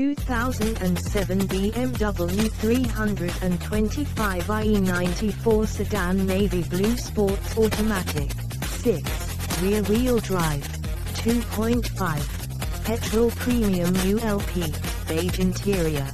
2007 BMW 325 IE94 sedan navy blue sports automatic. 6. Rear wheel drive. 2.5. Petrol premium ULP. Beige interior.